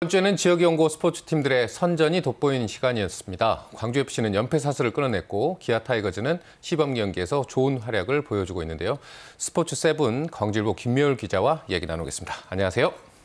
번째는 지역연고 스포츠팀들의 선전이 돋보이는 시간이었습니다. 광주FC는 연패 사슬을 끊어냈고 기아 타이거즈는 시범 경기에서 좋은 활약을 보여주고 있는데요. 스포츠 세븐 광주일보 김여울 기자와 이야기 나누겠습니다. 안녕하세요.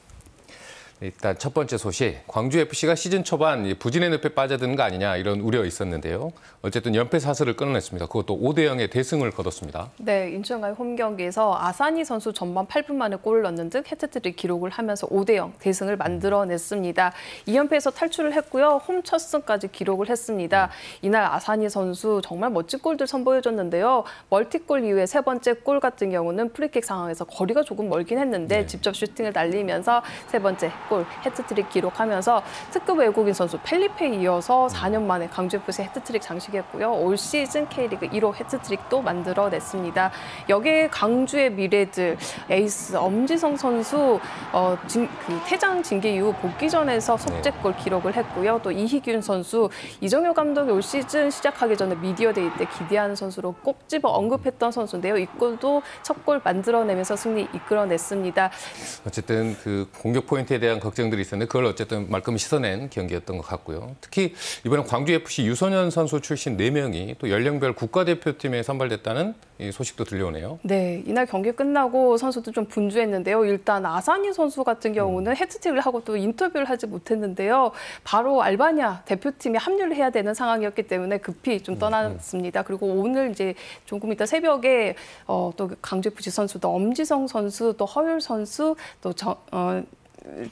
일단 첫 번째 소식, 광주FC가 시즌 초반 부진의 늪에 빠져드는 거 아니냐 이런 우려 있었는데요. 어쨌든 연패 사슬을 끊어냈습니다. 그것도 5대 0의 대승을 거뒀습니다. 네, 인천과의 홈 경기에서 아사니 선수 전반 8분 만에 골을 넣는 등 해트트릭 기록을 하면서 5대 0 대승을 만들어냈습니다. 2연패에서 탈출을 했고요. 홈 첫 승까지 기록을 했습니다. 이날 아사니 선수 정말 멋진 골들 선보여줬는데요. 멀티골 이후에 세 번째 골 같은 경우는 프리킥 상황에서 거리가 조금 멀긴 했는데 네. 직접 슈팅을 날리면서 세 번째 골 해트트릭 기록하면서 특급 외국인 선수 펠리페에 이어서 4년 만에 광주FC 해트트릭 장식했고요. 올 시즌 K리그 1호 해트트릭도 만들어냈습니다. 여기에 광주의 미래들 에이스 엄지성 선수 어, 진, 그 퇴장 징계 이후 복귀전에서 속죄골 기록을 했고요. 또 이희균 선수 이정효 감독이 올 시즌 시작하기 전에 미디어 데이 때 기대하는 선수로 꼭 집어 언급했던 선수인데요. 이 골도 첫 골 만들어내면서 승리 이끌어냈습니다. 어쨌든 그 공격 포인트에 대한 걱정들이 있었는데 그걸 어쨌든 말끔히 씻어낸 경기였던 것 같고요. 특히 이번에 광주FC 유소년 선수 출신 4명이 또 연령별 국가대표팀에 선발됐다는 소식도 들려오네요. 네, 이날 경기 끝나고 선수도 좀 분주했는데요. 일단 아사니 선수 같은 경우는 음. 헤드틱을 하고 또 인터뷰를 하지 못했는데요. 바로 알바니아 대표팀에 합류를 해야 되는 상황이었기 때문에 급히 좀 음, 떠났습니다. 음. 그리고 오늘 이제 조금 이따 새벽에 어, 또 강주FC 선수도 엄지성 선수, 또 허율 선수, 또 저, 어,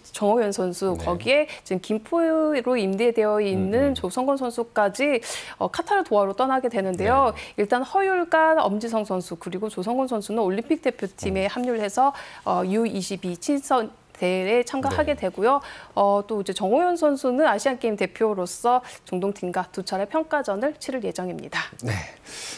정호연 선수 네. 거기에 지금 김포로 임대되어 있는 음. 음. 조성건 선수까지 어, 카타르 도하로 떠나게 되는데요. 네. 일단 허율과 엄지성 선수 그리고 조성건 선수는 올림픽 대표팀에 음. 합류를 해서 어, U22 친선 대회에 참가하게 네. 되고요. 어, 또 이제 정호연 선수는 아시안 게임 대표로서 중동팀과 두 차례 평가전을 치를 예정입니다. 네.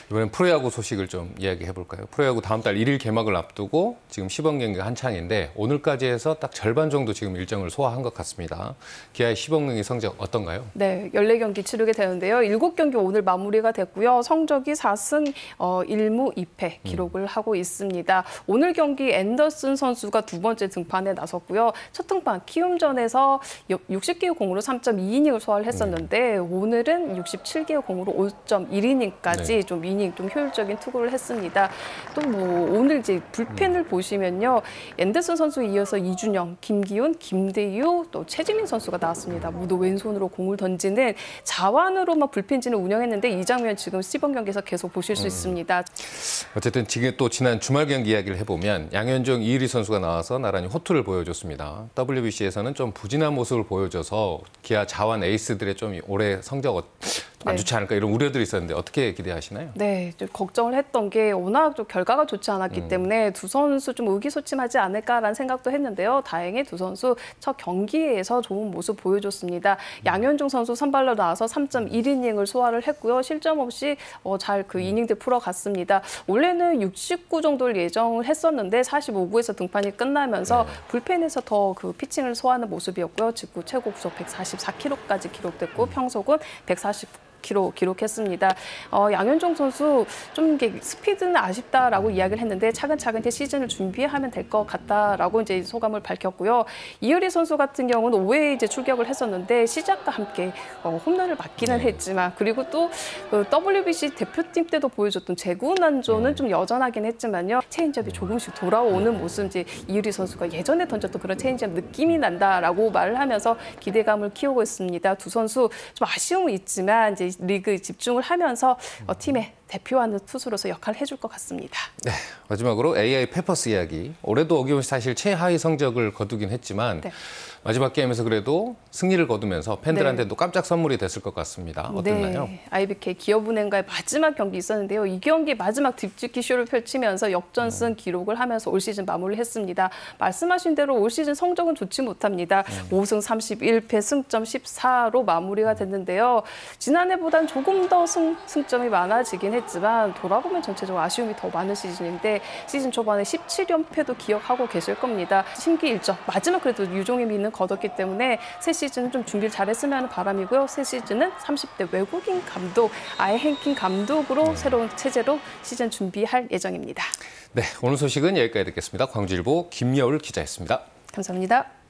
이번엔 프로야구 소식을 좀 이야기해 볼까요? 프로야구 다음 달 1일 개막을 앞두고 지금 시범 경기가 한창인데 오늘까지 해서 딱 절반 정도 지금 일정을 소화한 것 같습니다. 기아의 시범 경기 성적 어떤가요? 네, 14경기 치르게 되는데요. 7경기 오늘 마무리가 됐고요. 성적이 4승 어, 1무 2패 기록을 음. 하고 있습니다. 오늘 경기 앤더슨 선수가 두 번째 등판에 나섰고 있고요. 첫 등판 키움전에서 60개의 공으로 3.2이닝을 소화를 했었는데 네. 오늘은 67개의 공으로 5.1이닝까지 네. 좀 이닝 좀 효율적인 투구를 했습니다. 또 뭐 오늘 이제 불펜을 음. 보시면요. 앤더슨 선수 이어서 이준영, 김기훈, 김대유 또 최지민 선수가 나왔습니다. 모두 왼손으로 공을 던지는 자완으로만 불펜진을 운영했는데 이 장면 지금 시범 경기에서 계속 보실 수 음. 있습니다. 어쨌든 지금 또 지난 주말 경기 이야기를 해보면 양현종, 이일희 선수가 나와서 나란히 호투를 보여줬습니다. 좋습니다. WBC에서는 좀 부진한 모습을 보여줘서 기아 자완 에이스들의 좀 올해 성적 안 네. 좋지 않을까 이런 우려들이 있었는데 어떻게 기대하시나요? 네, 좀 걱정을 했던 게 워낙 좀 결과가 좋지 않았기 음. 때문에 두 선수 좀 의기소침하지 않을까라는 생각도 했는데요. 다행히 두 선수 첫 경기에서 좋은 모습 보여줬습니다. 음. 양현종 선수 선발로 나와서 3.1이닝을 소화를 했고요. 실점 없이 어, 잘그 음. 이닝들 풀어갔습니다. 원래는 69 정도를 예정을 했었는데 45구에서 등판이 끝나면서 네. 불펜에서 더 그 피칭을 소화하는 모습이었고요. 직구 최고 구속 144km까지 기록됐고 음. 평속은 140 기록 기록했습니다. 어, 양현종 선수 좀 이게 스피드는 아쉽다라고 이야기를 했는데 차근차근 시즌을 준비하면 될 것 같다라고 이제 소감을 밝혔고요. 이효리 선수 같은 경우는 5회 이제 출격을 했었는데 시작과 함께 어, 홈런을 맞기는 네. 했지만 그리고 또 그 WBC 대표팀 때도 보여줬던 제구 난조는 네. 좀 여전하긴 했지만요. 체인지업이 조금씩 돌아오는 모습 이제 이의리 선수가 예전에 던졌던 그런 체인지업 느낌이 난다라고 말을 하면서 기대감을 키우고 있습니다. 두 선수 좀 아쉬움은 있지만 이제 리그 집중을 하면서 어, 팀의 대표하는 투수로서 역할을 해줄 것 같습니다. 네, 마지막으로 AI 페퍼스 이야기. 올해도 어김없이 사실 최하위 성적을 거두긴 했지만 네. 마지막 게임에서 그래도 승리를 거두면서 팬들한테도 네. 깜짝 선물이 됐을 것 같습니다. 어땠나요? 네. IBK 기업은행과의 마지막 경기 있었는데요. 이 경기 마지막 딥집기 쇼를 펼치면서 역전승 네. 기록을 하면서 올 시즌 마무리를 했습니다. 말씀하신 대로 올 시즌 성적은 좋지 못합니다. 네. 5승 31패 승점 14로 마무리가 됐는데요. 지난해보단 조금 더 승, 승점이 많아지긴 했지만 돌아보면 전체적으로 아쉬움이 더 많은 시즌인데 시즌 초반에 17연패도 기억하고 계실 겁니다. 심기 일정 마지막 그래도 유종의 미는 시즌 거뒀기 때문에 새 시즌은 좀 준비를 잘했으면 하는 바람이고요. 새 시즌은 30대 외국인 감독, 아예 행킹 감독으로 네. 새로운 체제로 시즌 준비할 예정입니다. 네, 오늘 소식은 여기까지 듣겠습니다. 광주일보 김여울 기자였습니다. 감사합니다.